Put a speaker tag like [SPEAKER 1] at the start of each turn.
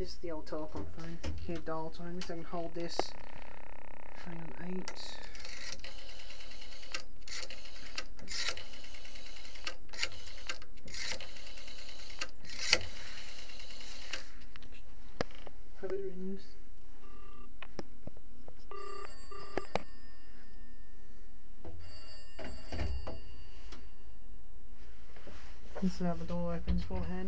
[SPEAKER 1] This is the old telephone phone. Here dial time. So I can hold this. Hang on, eight. Hope it rings. This is how the door opens for him.